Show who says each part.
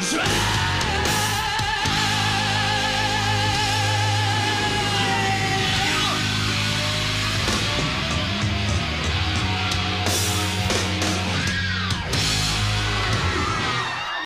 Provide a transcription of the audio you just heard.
Speaker 1: Drown